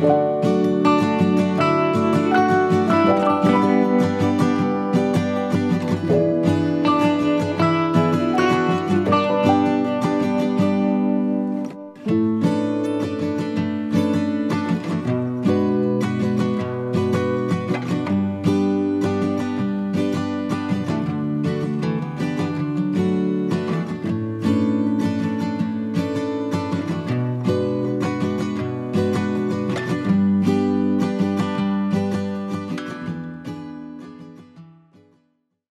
Bye.